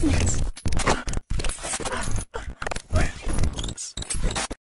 Thanks.